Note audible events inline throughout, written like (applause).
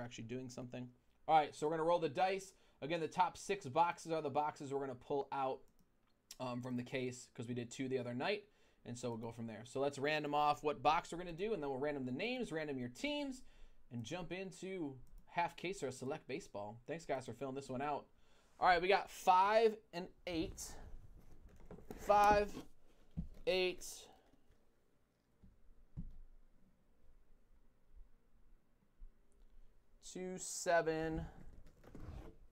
we're actually doing something. All right, so we're gonna roll the dice. Again, the top six boxes are the boxes we're gonna pull out um, from the case because we did two the other night, and so we'll go from there. So let's random off what box we're gonna do, and then we'll random the names, random your teams, and jump into half case or select baseball. Thanks guys for filling this one out. All right, we got five and eight. Five, eight. Two, seven.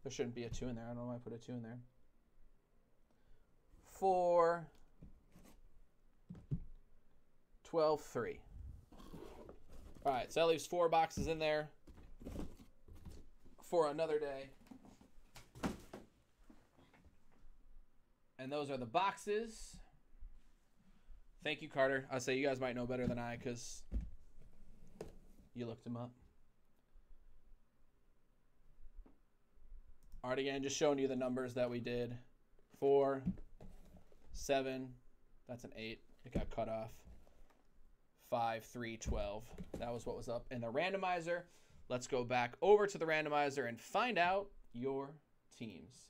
There shouldn't be a two in there. I don't know why I put a two in there. Four. 12, 3. All right, so that leaves four boxes in there for another day. And those are the boxes. Thank you, Carter. I say you guys might know better than I because you looked them up. All right, again, just showing you the numbers that we did. Four, seven, that's an eight. It got cut off. Five, three, 12. That was what was up in the randomizer. Let's go back over to the randomizer and find out your teams.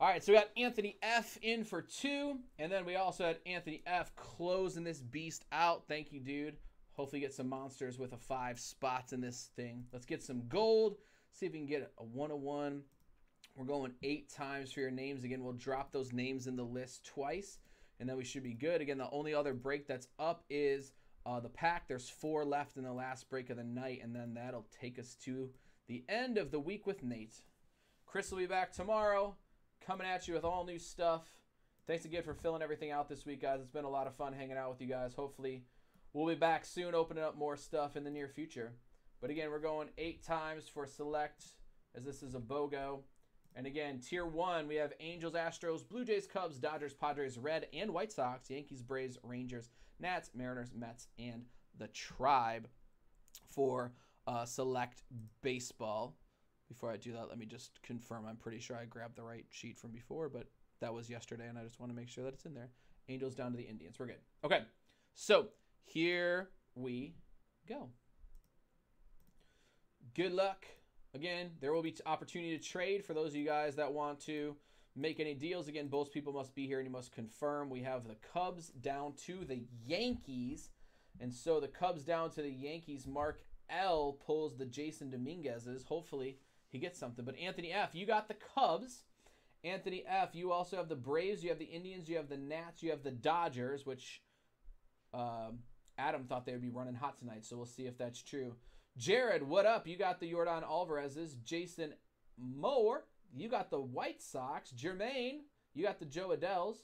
All right, so we got Anthony F in for two, and then we also had Anthony F closing this beast out. Thank you, dude. Hopefully, get some monsters with a five spots in this thing. Let's get some gold. See if we can get a 101. We're going eight times for your names. Again, we'll drop those names in the list twice, and then we should be good. Again, the only other break that's up is uh, the pack. There's four left in the last break of the night, and then that'll take us to the end of the week with Nate. Chris will be back tomorrow coming at you with all new stuff. Thanks again for filling everything out this week, guys. It's been a lot of fun hanging out with you guys. Hopefully, we'll be back soon, opening up more stuff in the near future. But again, we're going eight times for select, as this is a BOGO. And again, tier one, we have Angels, Astros, Blue Jays, Cubs, Dodgers, Padres, Red, and White Sox, Yankees, Braves, Rangers, Nats, Mariners, Mets, and the Tribe for uh, select baseball. Before I do that, let me just confirm. I'm pretty sure I grabbed the right sheet from before, but that was yesterday, and I just want to make sure that it's in there. Angels down to the Indians. We're good. Okay, so here we go. Good luck. Again, there will be opportunity to trade for those of you guys that want to make any deals. Again, both people must be here and you must confirm. We have the Cubs down to the Yankees. And so the Cubs down to the Yankees. Mark L pulls the Jasson Dominguez's. Hopefully he gets something. But Anthony F, you got the Cubs. Anthony F, you also have the Braves, you have the Indians, you have the Nats, you have the Dodgers, which um, Adam thought they would be running hot tonight. So we'll see if that's true. Jared, what up? You got the Jordan Alvarez's. Jason Moore, you got the White Sox. Jermaine, you got the Jo Adells.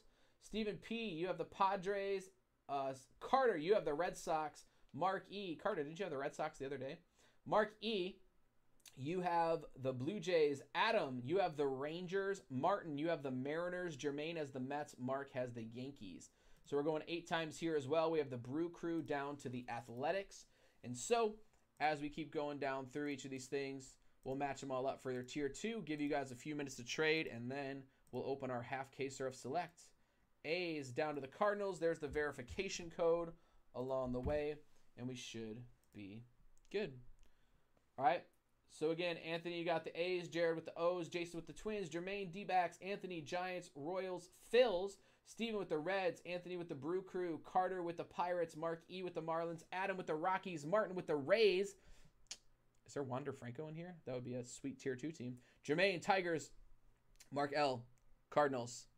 Stephen P, you have the Padres. Uh, Carter, you have the Red Sox. Mark E, Carter, didn't you have the Red Sox the other day? Mark E, you have the Blue Jays. Adam, you have the Rangers. Martin, you have the Mariners. Jermaine has the Mets. Mark has the Yankees. So we're going eight times here as well. We have the Brew Crew down to the Athletics. And so as we keep going down through each of these things, we'll match them all up for their tier two, give you guys a few minutes to trade, and then we'll open our half caser of select. A's down to the Cardinals. There's the verification code along the way, and we should be good. All right. So again, Anthony, you got the A's, Jared with the O's, Jason with the Twins, Jermaine D-backs, Anthony Giants, Royals, Phils, Steven with the Reds, Anthony with the Brew Crew, Carter with the Pirates, Mark E with the Marlins, Adam with the Rockies, Martin with the Rays. Is there Wander Franco in here? That would be a sweet tier two team. Jermaine Tigers, Mark L, Cardinals.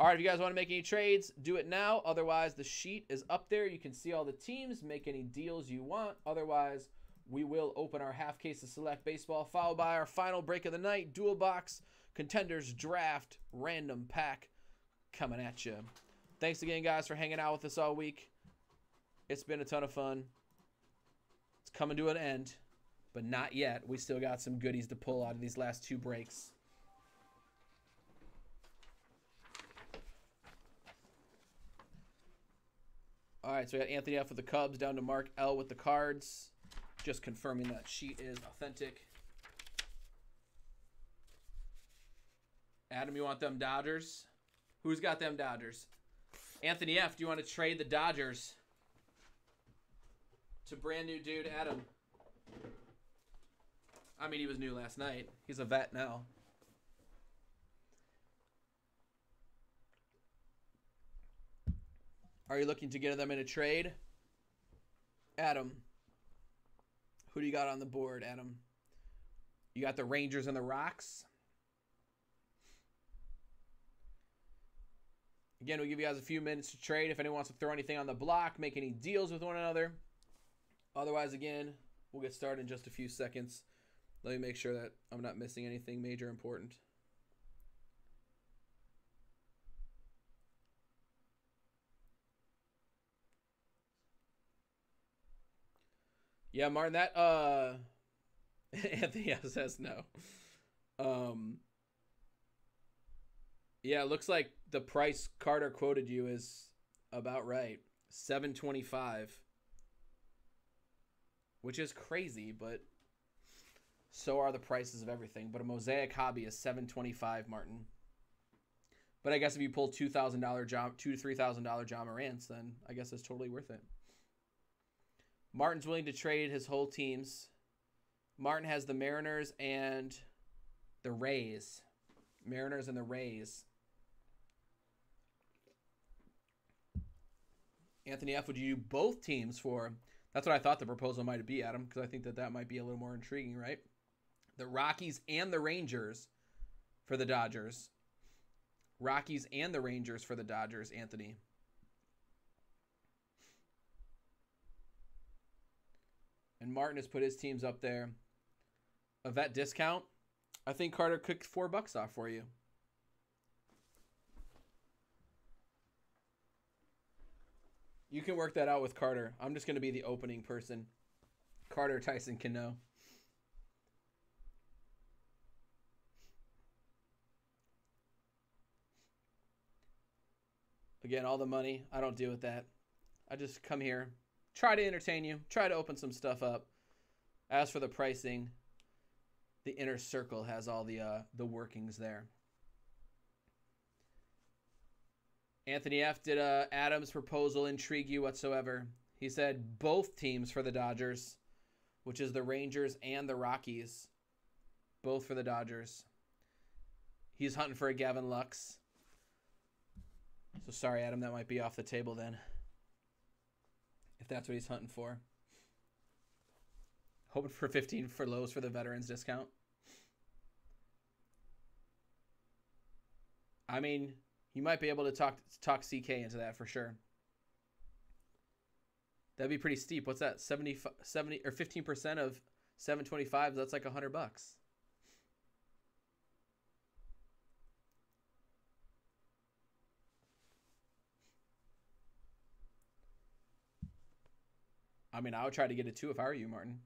All right, if you guys want to make any trades, do it now. Otherwise, the sheet is up there. You can see all the teams, make any deals you want. Otherwise, we will open our half case of select baseball, followed by our final break of the night, dual box contenders draft random pack coming at you. Thanks again, guys, for hanging out with us all week. It's been a ton of fun. It's coming to an end, but not yet. We still got some goodies to pull out of these last two breaks. All right, so we got Anthony F with the Cubs down to Mark L with the Cards. Just confirming that sheet is authentic. Adam, you want them Dodgers? Who's got them Dodgers? Anthony F, do you want to trade the Dodgers to brand new dude Adam? I mean, he was new last night. He's a vet now. Are you looking to get them in a trade? Adam. Who do you got on the board, Adam? You got the Rangers and the Rocks. Again, we'll give you guys a few minutes to trade if anyone wants to throw anything on the block, make any deals with one another. Otherwise, again, we'll get started in just a few seconds. Let me make sure that I'm not missing anything major important. Yeah, Martin, that uh (laughs) Anthony says no. Um Yeah, it looks like the price Carter quoted you is about right. 725. Which is crazy, but so are the prices of everything. But a mosaic hobby is 725, Martin. But I guess if you pull two thousand dollar job two to three thousand dollar Ja Morants, then I guess it's totally worth it. Martin's willing to trade his whole teams. Martin has the Mariners and the Rays. Mariners and the Rays. Anthony F, would you do both teams for? That's what I thought the proposal might be, Adam, because I think that that might be a little more intriguing, right? The Rockies and the Rangers for the Dodgers. Rockies and the Rangers for the Dodgers, Anthony. And Martin has put his teams up there. A vet discount. I think Carter cooked four bucks off for you. You can work that out with Carter. I'm just going to be the opening person. Carter Tyson can know. Again, all the money. I don't deal with that. I just come here, try to entertain you, try to open some stuff up. As for the pricing, the inner circle has all the uh, the workings there. Anthony F. Did uh, Adams' proposal intrigue you whatsoever? He said both teams for the Dodgers, which is the Rangers and the Rockies. Both for the Dodgers. He's hunting for a Gavin Lux. So sorry, Adam, that might be off the table then. If that's what he's hunting for. Hoping for 15 for lows for the veterans discount. I mean, you might be able to talk talk CK into that for sure. That'd be pretty steep. What's that? 70, 70 or 15% of 725, that's like 100 bucks. I mean, I would try to get it too if I were you, Martin.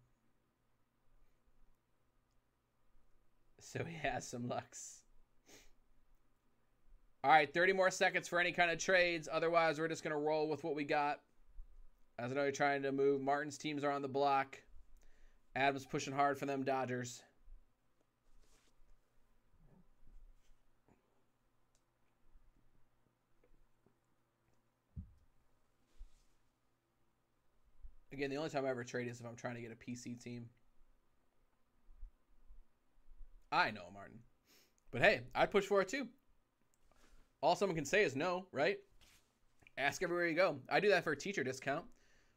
So (laughs) he has some Lux. All right, 30 more seconds for any kind of trades. Otherwise, we're just going to roll with what we got. As I know you're trying to move, Martin's teams are on the block. Adams pushing hard for them Dodgers. Again, the only time I ever trade is if I'm trying to get a PC team. I know, Martin. But hey, I'd push for it too all someone can say is no, right? Ask everywhere you go. I do that for a teacher discount.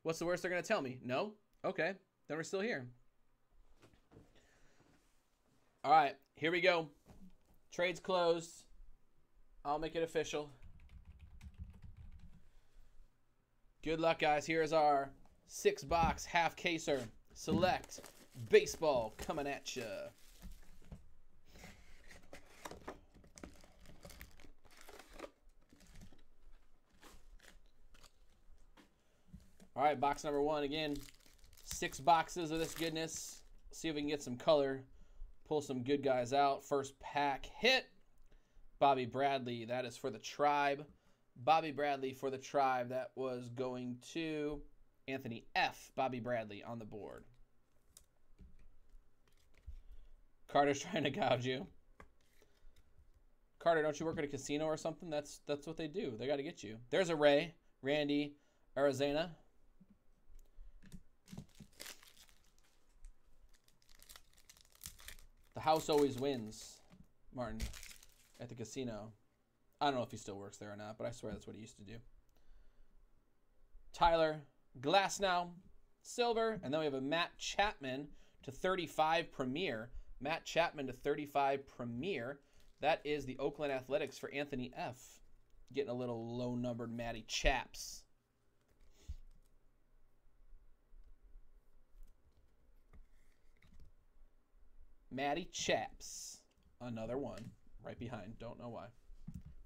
What's the worst they're going to tell me? No? Okay. Then we're still here. All right. Here we go. Trades closed. I'll make it official. Good luck, guys. Here's our six box half caser select baseball coming at you. All right, box number one. Again, six boxes of this goodness. See if we can get some color. Pull some good guys out. First pack hit. Bobby Bradley. That is for the tribe. Bobby Bradley for the tribe. That was going to Anthony F. Bobby Bradley on the board. Carter's (laughs) trying to gouge you. Carter, don't you work at a casino or something? That's that's what they do. They got to get you. There's a Ray, Randy, Arozarena. House always wins, Martin, at the casino. I don't know if he still works there or not, but I swear that's what he used to do. Tyler Glasnow, silver. And then we have a Matt Chapman to 35 Premier. Matt Chapman to 35 Premier. That is the Oakland Athletics for Anthony F. Getting a little low numbered Matty Chaps. Matty Chaps. Another one right behind. Don't know why.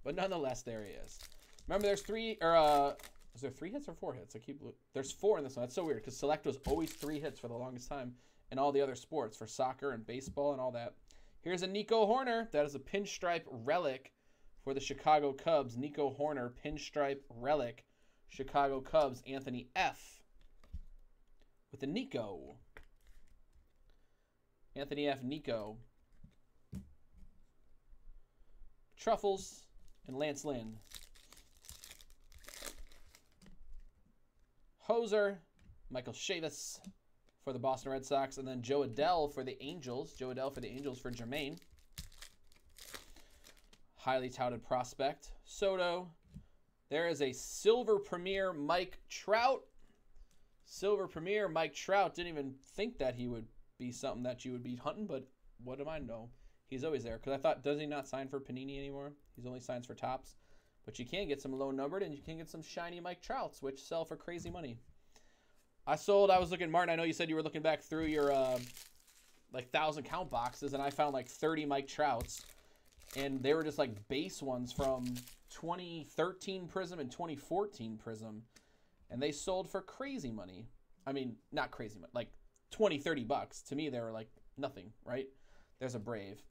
But nonetheless, there he is. Remember, there's three, or, uh, is there three hits or four hits? I keep, there's four in this one. That's so weird because Select was always three hits for the longest time in all the other sports for soccer and baseball and all that. Here's a Nico Hoerner. That is a pinstripe relic for the Chicago Cubs. Nico Hoerner, pinstripe relic. Chicago Cubs, Anthony F. With the Nico. Anthony F. Nico. Truffles and Lance Lynn. Hoser, Michael Chavis for the Boston Red Sox, and then Jo Adell for the Angels. Jo Adell for the Angels for Jermaine. Highly touted prospect. Soto. There is a Silver Premier Mike Trout. Silver Premier Mike Trout. Didn't even think that he would be something that you would be hunting, but what do I know? He's always there. Because I thought, does he not sign for Panini anymore? He's only signs for Topps. But you can get some low numbered and you can get some shiny Mike Trouts, which sell for crazy money. I sold, I was looking, Martin, I know you said you were looking back through your uh, like thousand count boxes, and I found like 30 Mike Trouts. And they were just like base ones from 2013 Prizm and 2014 Prizm. And they sold for crazy money. I mean, not crazy money, like 20, 30 bucks. To me, they were like nothing, right? There's a Brave.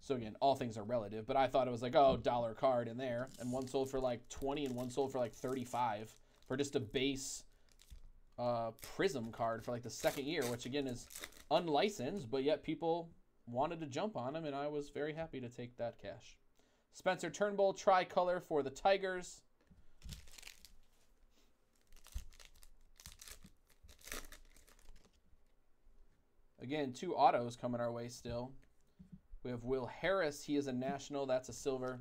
So again, all things are relative, but I thought it was like, oh, dollar card in there. And one sold for like 20 and one sold for like 35 for just a base uh, Prizm card for like the second year, which again is unlicensed, but yet people wanted to jump on him, and I was very happy to take that cash. Spencer Turnbull tricolor for the Tigers. Again, two autos coming our way still. We have Will Harris. He is a national. That's a silver.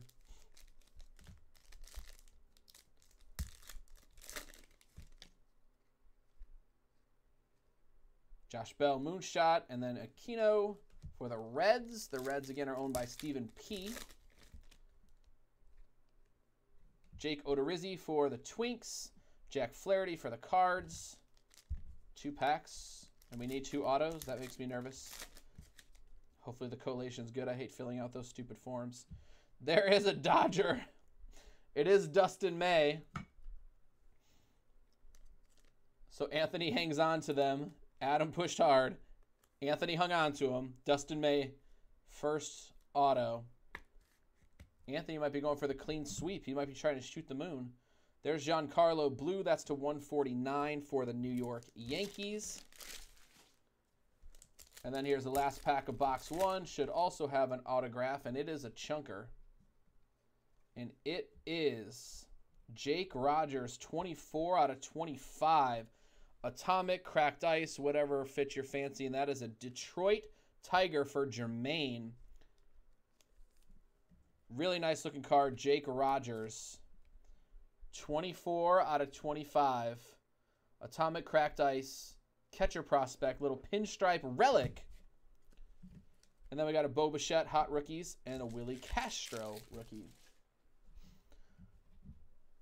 Josh Bell, Moonshot, and then Aquino for the Reds. The Reds, again, are owned by Stephen P. Jake Odorizzi for the Twinks. Jack Flaherty for the Cards. Two packs. And we need two autos. That makes me nervous. Hopefully the collation's good. I hate filling out those stupid forms. There is a Dodger. It is Dustin May. So Anthony hangs on to them Adam pushed hard. Anthony hung on to him. Dustin May, first auto. Anthony might be going for the clean sweep. He might be trying to shoot the moon. There's Giancarlo Blue. That's to 149 for the New York Yankees. And then here's the last pack of box one. Should also have an autograph, and it is a chunker. And it is Jake Rogers, 24 out of 25. Atomic, Cracked Ice, whatever fits your fancy. And that is a Detroit Tiger for Jermaine. Really nice looking card. Jake Rogers. 24 out of 25. Atomic, Cracked Ice, Catcher Prospect, little pinstripe relic. And then we got a Bo Bichette, Hot Rookies, and a Willi Castro rookie.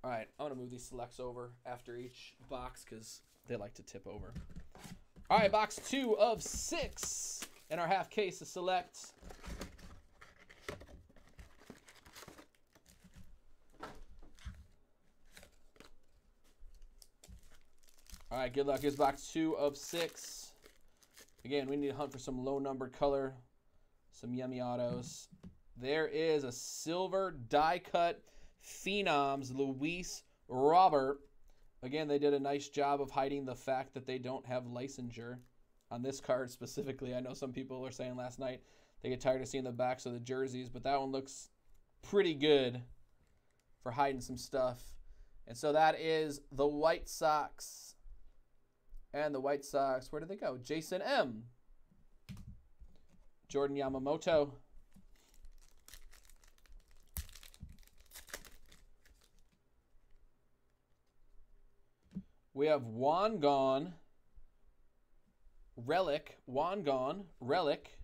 All right, I'm going to move these selects over after each box because they like to tip over. All right, box two of six in our half case to select. All right, good luck. Here's box two of six. Again, we need to hunt for some low numbered color, some yummy autos. There is a silver die cut Phenoms Luis Robert Again, they did a nice job of hiding the fact that they don't have licensure on this card specifically. I know some people were saying last night they get tired of seeing the backs of the jerseys, but that one looks pretty good for hiding some stuff. And so that is the White Sox. And the White Sox, where did they go? Jason M. Jordan Yamamoto. We have Juan Wangon, Relic, Juan Wangon, Relic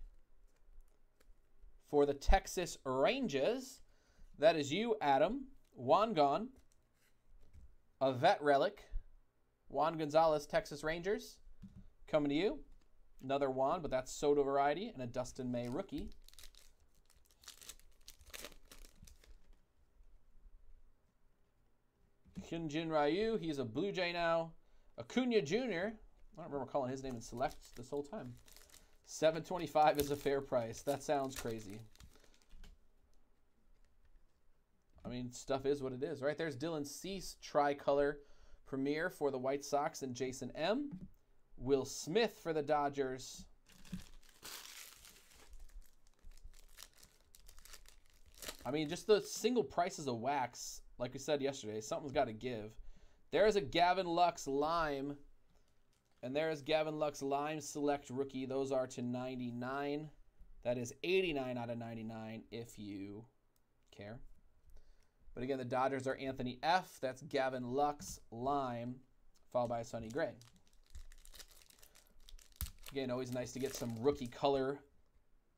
for the Texas Rangers. That is you, Adam. Juan Wangon, a vet relic. Juan Gonzalez, Texas Rangers, coming to you. Another Juan, but that's Soto variety, and a Dustin May rookie. Hyunjin Ryu, he's a Blue Jay now. Acuna Jr., I don't remember calling his name in select this whole time. 725 is a fair price. That sounds crazy. I mean, stuff is what it is, right? There's Dylan Cease, tricolor premiere for the White Sox and Jason M. Will Smith for the Dodgers. I mean, just the single prices of wax, like we said yesterday, something's got to give. There is a Gavin Lux Lime, and there is Gavin Lux Lime Select Rookie. Those are to 99. That is 89 out of 99 if you care. But again, the Dodgers are Anthony F. That's Gavin Lux, Lime, followed by Sonny Gray. Again, always nice to get some rookie color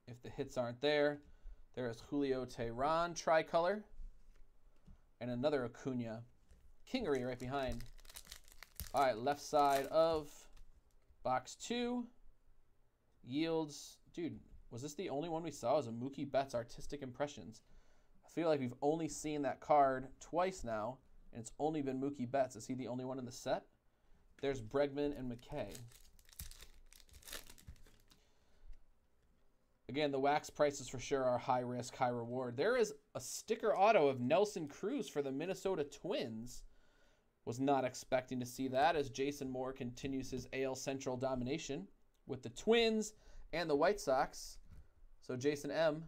if the hits aren't there. There is Julio Teheran, tricolor. And another Acuna. Kingery right behind. All right, left side of box two. Yields. Dude, was this the only one we saw? It was a Mookie Betts Artistic Impressions. I feel like we've only seen that card twice now, and it's only been Mookie Betts. Is he the only one in the set? There's Bregman and McKay. Again, the wax prices for sure are high risk, high reward. There is a sticker auto of Nelson Cruz for the Minnesota Twins. Was not expecting to see that as Jason Moore continues his AL Central domination with the Twins and the White Sox. So Jason M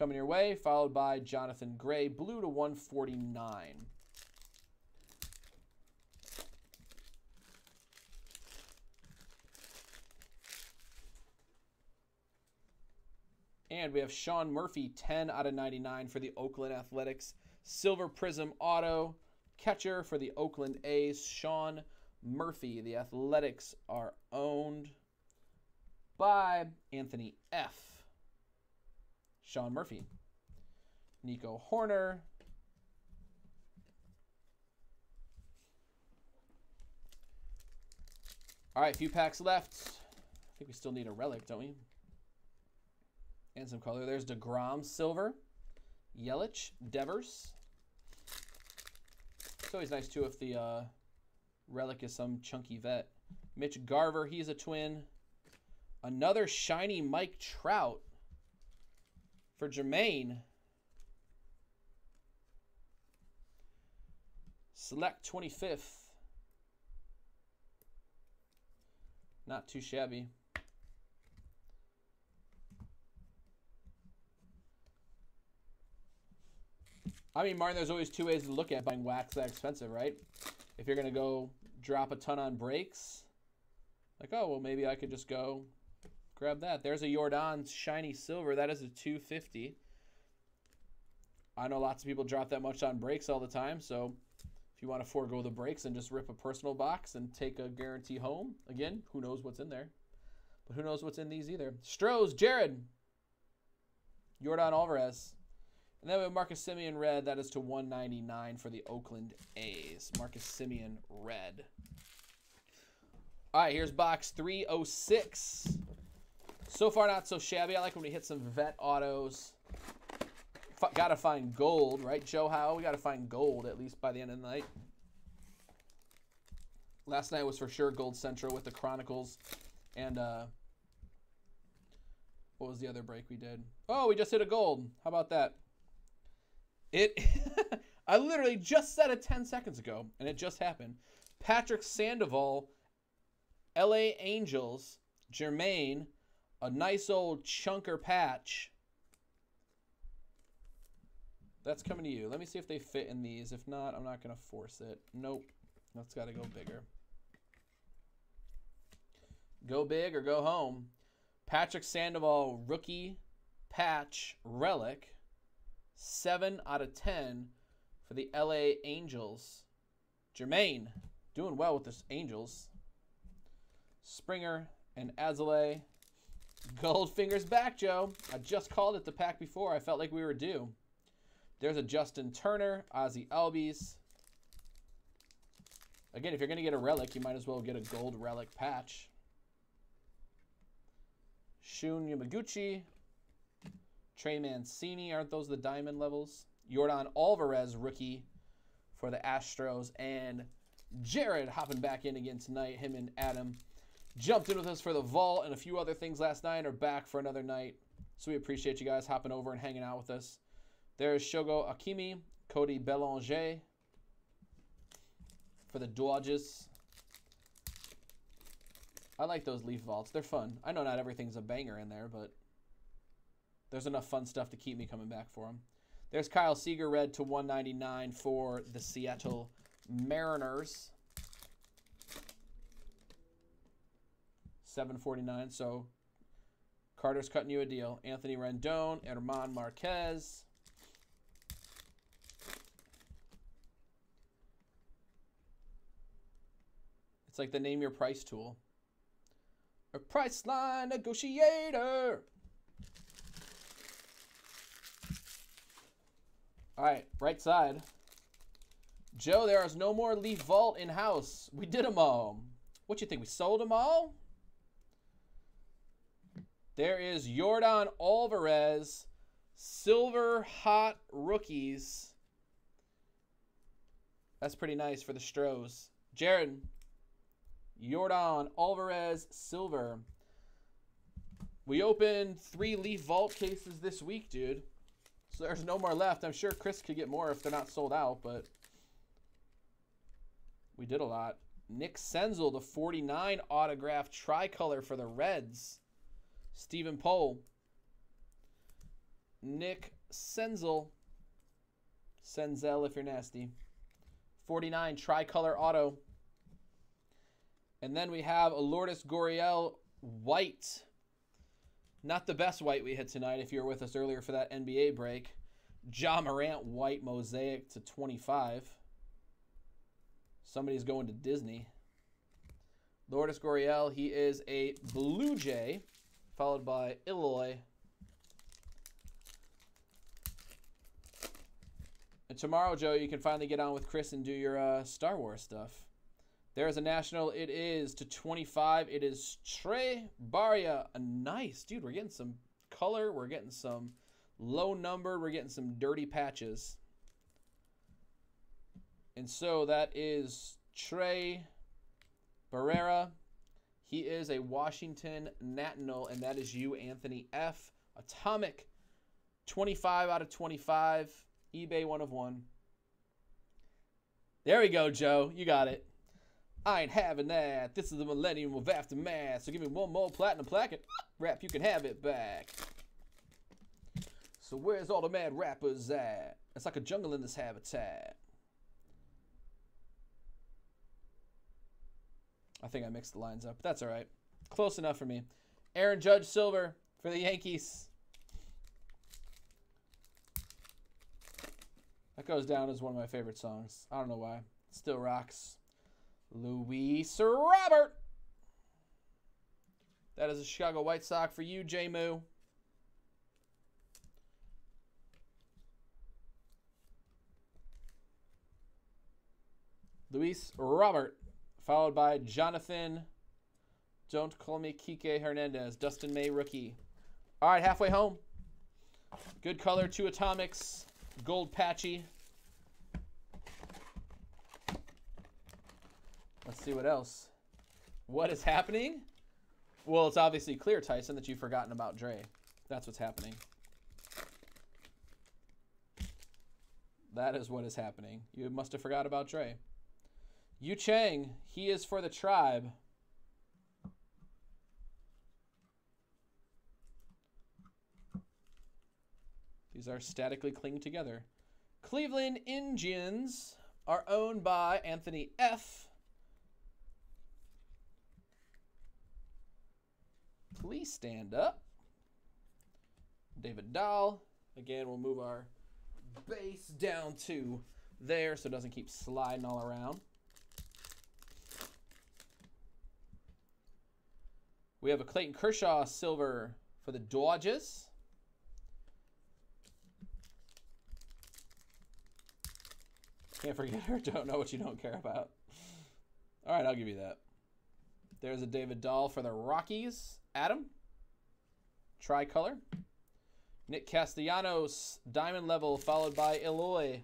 coming your way, followed by Jonathan Gray, blue to 149. And we have Sean Murphy, 10 out of 99 for the Oakland Athletics. Silver Prizm Auto. Catcher for the Oakland A's, Sean Murphy. The Athletics are owned by Anthony F. Sean Murphy, Nico Hoerner, All right, a few packs left. I think we still need a relic, don't we? And some color. There's DeGrom Silver, Yelich, Devers. It's always nice, too, if the uh, relic is some chunky vet. Mitch Garver, he's a twin. Another shiny Mike Trout for Jermaine. Select 25th. Not too shabby. I mean, Martin, there's always two ways to look at buying wax that expensive, right? If you're going to go drop a ton on breaks, like, oh, well, maybe I could just go Grab that. There's a Jordan shiny silver. That is a 250. I know lots of people drop that much on breaks all the time, so if you want to forego the breaks and just rip a personal box and take a guarantee home, again, who knows what's in there. But who knows what's in these either. Stros, Jared. Jordan Alvarez. And then we have Marcus Semien red. That is to 199 for the Oakland A's. Marcus Semien red. All right, here's box 306. So far, not so shabby. I like when we hit some vet autos. F gotta find gold, right, Joe Howe? We gotta find gold at least by the end of the night. Last night was for sure Gold Central with the Chronicles. And, uh, what was the other break we did? Oh, we just hit a gold. How about that? It, (laughs) I literally just said it 10 seconds ago, and it just happened. Patrick Sandoval, LA Angels, Jermaine, a nice old chunker patch. That's coming to you. Let me see if they fit in these. If not, I'm not going to force it. Nope. That's got to go bigger. Go big or go home. Patrick Sandoval, rookie patch relic. 7 out of 10 for the LA Angels. Jermaine, doing well with the Angels. Springer and Azale. Goldfinger's back, Joe. I just called it the pack before. I felt like we were due. There's a Justin Turner, Ozzie Albies. Again, if you're going to get a relic, you might as well get a gold relic patch. Shun Yamaguchi. Trey Mancini. Aren't those the diamond levels? Jordan Alvarez, rookie for the Astros. And Jared hopping back in again tonight. Him and Adam jumped in with us for the vault and a few other things last night are back for another night. So we appreciate you guys hopping over and hanging out with us. There's Shogo Akiyama, Cody Bellinger for the Dodgers. I like those leaf vaults. They're fun. I know not everything's a banger in there, but there's enough fun stuff to keep me coming back for them. There's Kyle Seager red to 199 for the Seattle Mariners. 749. So Carter's cutting you a deal. Anthony Rendon, German Marquez. It's like the name your price tool. A price line negotiator. All right, right side. Joe, there is no more Leaf Vault in house. We did them all. What you think? We sold them all? There is Jordan Alvarez, Silver Hot Rookies. That's pretty nice for the Stros. Jared, Jordan Alvarez, Silver. We opened three Leaf Vault cases this week, dude. So there's no more left. I'm sure Chris could get more if they're not sold out, but we did a lot. Nick Senzel, the 49 autograph tricolor for the Reds. Stephen Pohl. Nick Senzel. Senzel if you're nasty. 49 tricolor auto. And then we have a Lourdes Gurriel white. Not the best white we hit tonight if you were with us earlier for that NBA break. Ja Morant white mosaic to 25. Somebody's going to Disney. Lourdes Gurriel, he is a Blue Jay followed by Eloy. And tomorrow, Joe, you can finally get on with Chris and do your uh, Star Wars stuff. There's a national. It is to 25. It is Tres Barrera. A nice, dude. We're getting some color. We're getting some low number. We're getting some dirty patches. And so that is Tres Barrera. He is a Washington National, and that is you, Anthony F. Atomic, 25 out of 25. eBay one of one. There we go, Joe. You got it. I ain't having that. This is the millennium of aftermath. So give me one more platinum and (gasps) rap, you can have it back. So where's all the mad rappers at? It's like a jungle in this habitat. I think I mixed the lines up, but that's all right. Close enough for me. Aaron Judge Silver for the Yankees. That goes down as one of my favorite songs. I don't know why. It still rocks. Luis Robert. That is a Chicago White Sox for you, J Moo. Luis Robert followed by Jonathan. Don't call me Kike Hernandez. Dustin May rookie. All right, halfway home. Good color, two atomics, gold patchy. Let's see what else. What is happening? Well, it's obviously clear, Tyson, that you've forgotten about Dre. That's what's happening. That is what is happening. You must have forgot about Dre. Yu Chang, he is for the tribe. These are statically clinging together. Cleveland Indians are owned by Anthony F. Please stand up. David Dahl. Again, we'll move our base down to there so it doesn't keep sliding all around. We have a Clayton Kershaw silver for the Dodgers. Can't forget her. (laughs) Don't know what you don't care about. All right, I'll give you that. There's a David Dahl for the Rockies. Adam. Tricolor. Nick Castellanos, diamond level, followed by Eloy.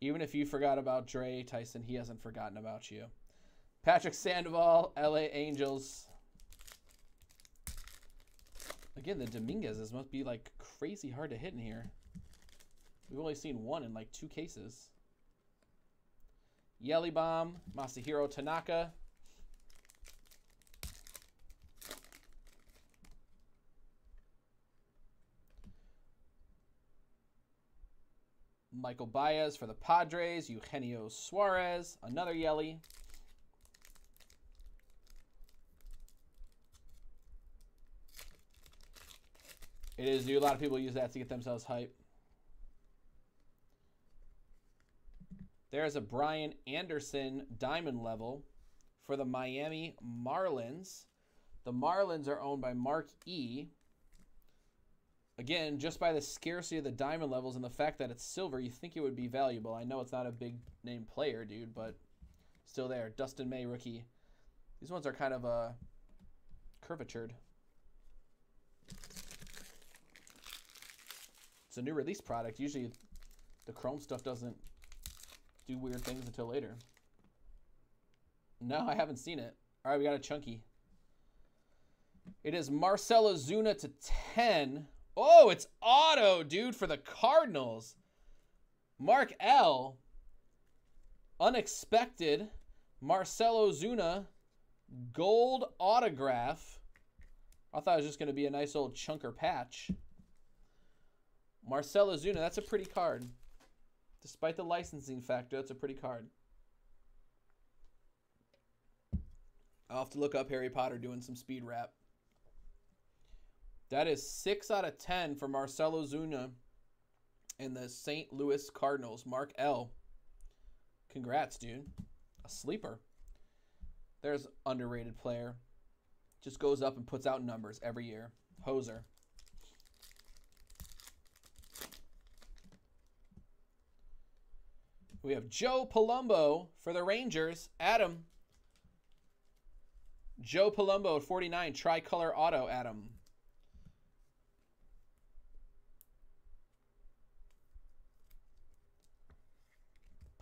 Even if you forgot about Dre Tyson, he hasn't forgotten about you. Patrick Sandoval, LA Angels. Again, the Dominguez's must be like crazy hard to hit in here. We've only seen one in like two cases. Yelly Bomb, Masahiro Tanaka. Michel Baez for the Padres. Eugenio Suarez. Another Yelly. It is. A lot of people use that to get themselves hype. There's a Brian Anderson diamond level for the Miami Marlins. The Marlins are owned by Mark E. Again, just by the scarcity of the diamond levels and the fact that it's silver, you think it would be valuable. I know it's not a big name player, dude, but still there. Dustin May rookie. These ones are kind of uh, curvatured. It's a new release product. Usually the chrome stuff doesn't do weird things until later. No, I haven't seen it. All right, we got a chunky. It is Marcell Ozuna to 10 Oh, it's auto, dude, for the Cardinals. Mark L. Unexpected. Marcell Ozuna. Gold autograph. I thought it was just going to be a nice old chunker patch. Marcell Ozuna, that's a pretty card. Despite the licensing factor, that's a pretty card. I'll have to look up Harry Potter doing some speed rap. That is 6 out of 10 for Marcell Ozuna and the St. Louis Cardinals. Mark L. Congrats, dude. A sleeper. There's underrated player. Just goes up and puts out numbers every year. Hoser. We have Joe Palumbo for the Rangers. Adam. Joe Palumbo 49, tricolor auto, Adam.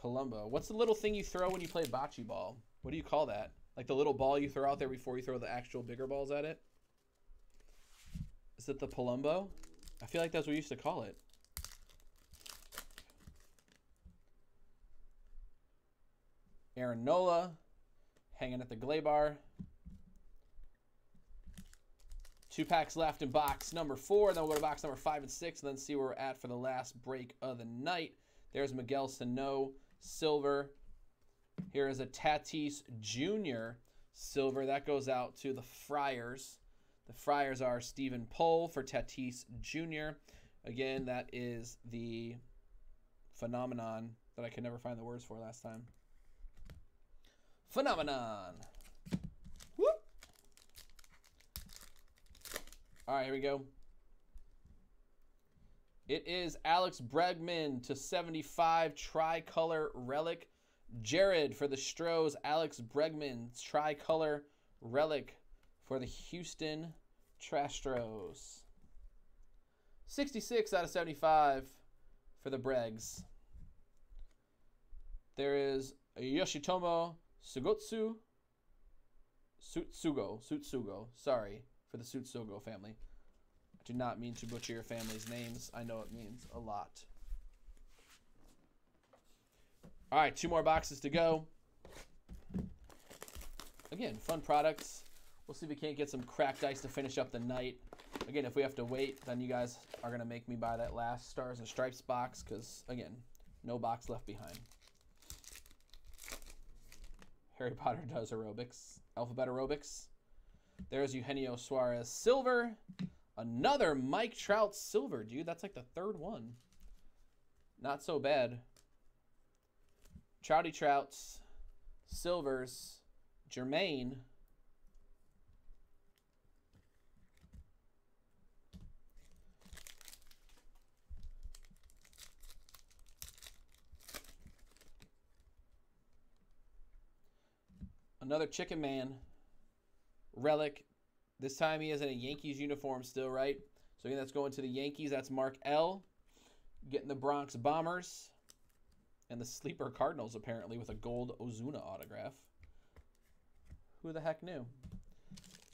Palumbo. What's the little thing you throw when you play bocce ball? What do you call that? Like the little ball you throw out there before you throw the actual bigger balls at it? Is it the Palumbo? I feel like that's what we used to call it. Aaron Nola hanging at the Gleyber. Two packs left in box number four. Then we'll go to box number five and six and then see where we're at for the last break of the night. There's Miguel Sano silver. Here is a Tatis Jr. silver. That goes out to the Friars. The Friars are Stephen Pohl for Tatis Jr. Again, that is the phenomenon that I could never find the words for last time. Phenomenon. Whoop. All right, here we go. It is Alex Bregman to 75 tricolor relic. Jared for the Stros. Alex Bregman tricolor relic for the Houston Trastros. 66 out of 75 for the Bregs. There is Yoshitomo Sugotsu Sutsugo. Sutsugo. Sorry for the Sutsugo family do not mean to butcher your family's names. I know it means a lot. All right, two more boxes to go. Again, fun products. We'll see if we can't get some cracked ice to finish up the night. Again, if we have to wait, then you guys are going to make me buy that last Stars and Stripes box because, again, no box left behind. Harry Potter does aerobics. Alphabet aerobics. There's Eugenio Suarez silver. Another Mike Trout silver, dude. That's like the third one. Not so bad. Trouty Trouts, Silvers, Jermaine. Another Chicken Man. Relic. This time he is in a Yankees uniform still, right? So again, that's going to the Yankees. That's Mark L. Getting the Bronx Bombers. And the Sleeper Cardinals, apparently, with a gold Ozuna autograph. Who the heck knew?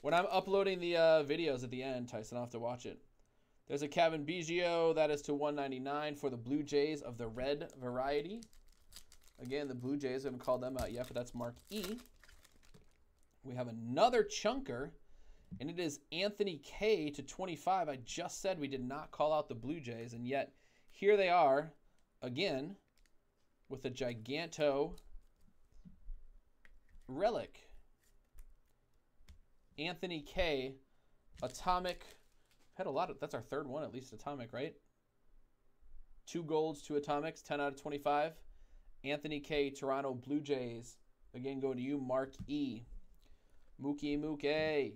When I'm uploading the uh, videos at the end, Tyson, I'll have to watch it. There's a Cavan Biggio. That is to 199 for the Blue Jays of the red variety. Again, the Blue Jays, haven't called them out yet, but that's Mark E. We have another chunker, and it is Anthony Kay to 25. I just said we did not call out the Blue Jays, and yet here they are again with a Giganto relic. Anthony Kay, Atomic. Had a lot of, that's our third one, at least Atomic, right? Two golds, two Atomics, 10 out of 25. Anthony Kay, Toronto Blue Jays. Again, go to you, Mark E. Mookie Mookie.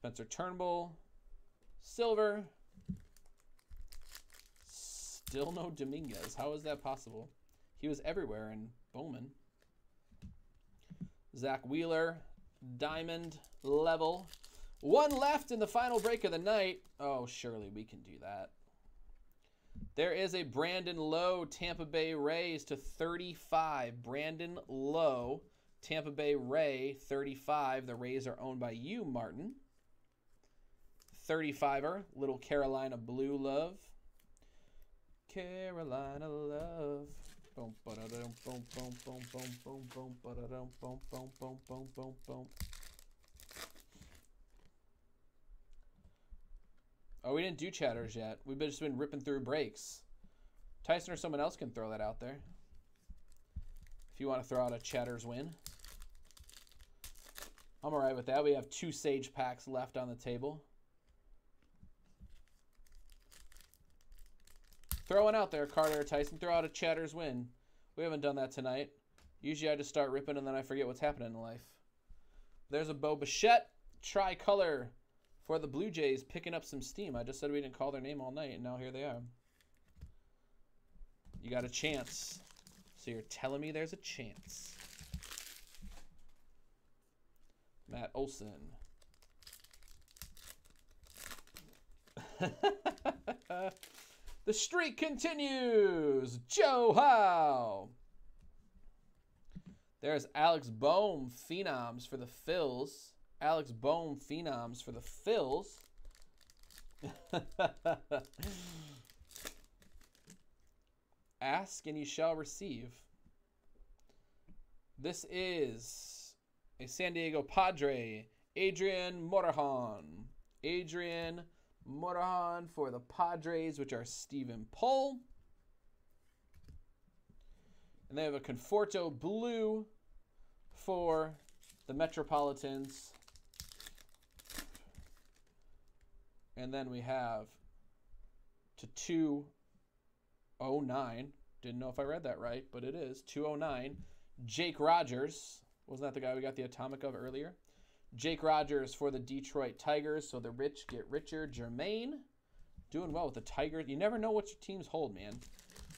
Spencer Turnbull. Silver. Still no Dominguez. How is that possible? He was everywhere in Bowman. Zack Wheeler. Diamond level. One left in the final break of the night. Oh, surely we can do that. There is a Brandon Lowe Tampa Bay Rays to 35. Brandon Lowe, Tampa Bay Ray, 35. The Rays are owned by you, Martin. 35er, little Carolina Blue Love. Carolina Love. Boom, boom, boom, boom, boom, boom, boom, boom, boom, boom, boom, boom, boom. Oh, we didn't do chatters yet. We've just been ripping through breaks. Tyson or someone else can throw that out there. If you want to throw out a chatters win. I'm all right with that. We have two Sage packs left on the table. Throw one out there, Carter Tyson. Throw out a chatters win. We haven't done that tonight. Usually I just start ripping and then I forget what's happening in life. There's a Bo Bichette tricolor for the Blue Jays picking up some steam. I just said we didn't call their name all night, and now here they are. You got a chance. So you're telling me there's a chance. Matt Olson. (laughs) the streak continues. Joe Howe. There's Alex Bohm, Phenoms for the Phils. Alex Bohm Phenoms for the Phils. (laughs) Ask and you shall receive. This is a San Diego Padre, Adrian Morejon. Adrian Morejon for the Padres, which are Stephen Pohl. And they have a Conforto Blue for the Metropolitans. And then we have to 209. Didn't know if I read that right, but it is 209. Jake Rogers. Wasn't that the guy we got the atomic of earlier? Jake Rogers for the Detroit Tigers. So the rich get richer. Jermaine doing well with the Tigers. You never know what your teams hold, man.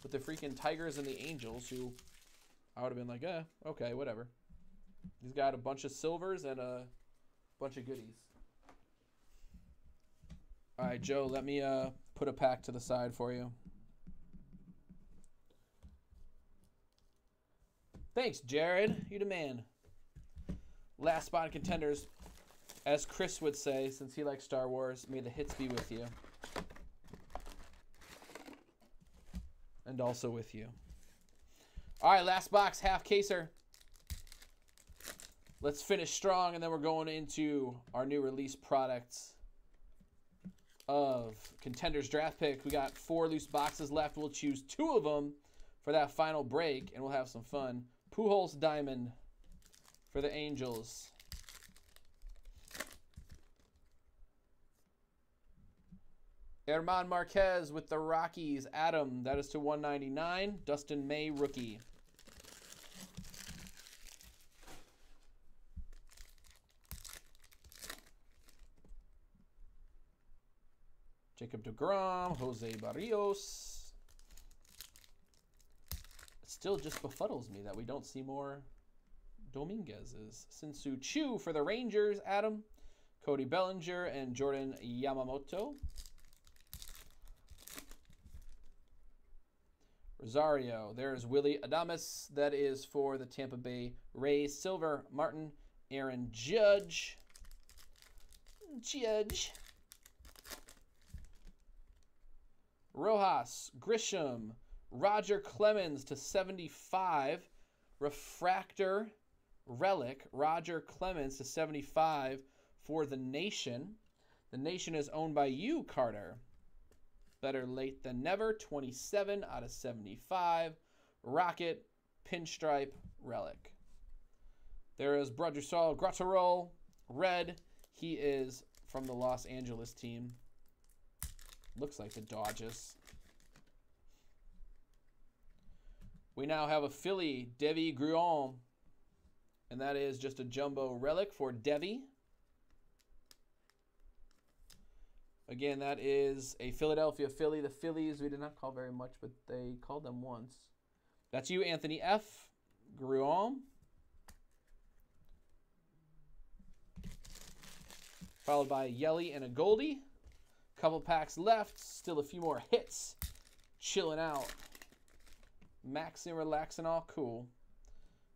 With the freaking Tigers and the Angels, who I would have been like, eh, okay, whatever. He's got a bunch of silvers and a bunch of goodies. All right, Joe, let me uh, put a pack to the side for you. Thanks, Jared. You the man. Last spot contenders, as Chris would say, since he likes Star Wars, may the hits be with you. And also with you. All right, last box, half caser. Let's finish strong, and then we're going into our new release products. of contenders draft pick. We got four loose boxes left. We'll choose two of them for that final break, and we'll have some fun. Pujols Diamond for the Angels. German Marquez with the Rockies. Adam, that is to 199. Dustin May, rookie. Jacob DeGrom, Jose Berrios. It still just befuddles me that we don't see more Dominguez's. Shin-Soo Choo for the Rangers, Adam. Cody Bellinger and Jordan Yamamoto. Rosario. There's Willy Adames. That is for the Tampa Bay Rays. Silver, Martin, Aaron Judge. Judge. Rojas, Grisham, Roger Clemens to 75. Refractor Relic, Roger Clemens to 75 for the Nation. The Nation is owned by you, Carter. Better late than never. 27 out of 75. Rocket, Pinstripe, Relic. There is Brusdar Graterol, Red. He is from the Los Angeles team. Looks like the Dodgers. We now have a Philly, Deivi Grullon. And that is just a jumbo relic for Deivi. Again, that is a Philadelphia Philly. The Phillies, we did not call very much, but they called them once. That's you, Anthony F. Grullon. Followed by Yelly and a Goldie. Couple packs left. Still a few more hits. Chilling out. Maxing, relaxing, all cool.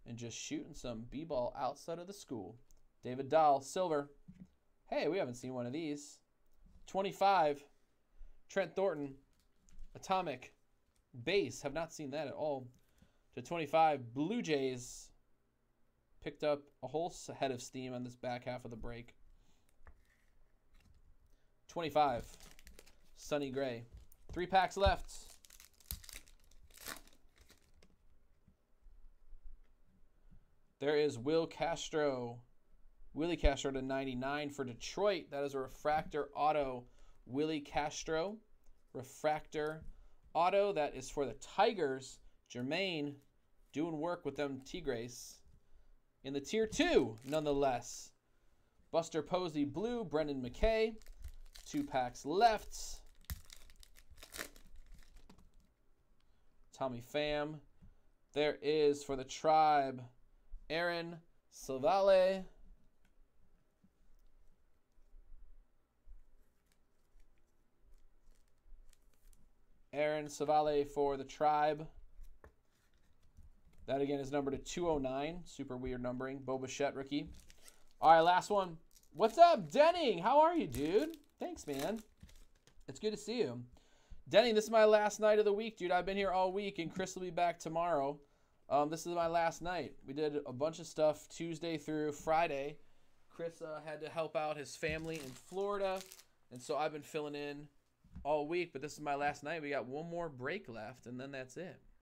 And just shooting some b-ball outside of the school. David Dahl, silver. Hey, we haven't seen one of these. 25. Trent Thornton. Atomic. Base. Have not seen that at all. To 25. Blue Jays. Picked up a whole head of steam on this back half of the break. 25. Sonny Gray. Three packs left. There is Will Castro. Willi Castro to 99 for Detroit. That is a refractor auto. Willi Castro. Refractor auto. That is for the Tigers. Jermaine doing work with them Tigres. In the tier two, nonetheless. Buster Posey blue. Brendan McKay. Two packs left. Tommy Pham. There is for the tribe Aaron Civale. Aaron Civale for the tribe. That again is number to 209. Super weird numbering. Bo Bichette rookie. All right, last one. What's up, Denning? How are you, dude? Thanks, man. It's good to see you. Denny, this is my last night of the week, dude. I've been here all week, and Chris will be back tomorrow. Um, this is my last night. We did a bunch of stuff Tuesday through Friday. Chris uh, had to help out his family in Florida, and so I've been filling in all week. But this is my last night. We got one more break left, and then that's it.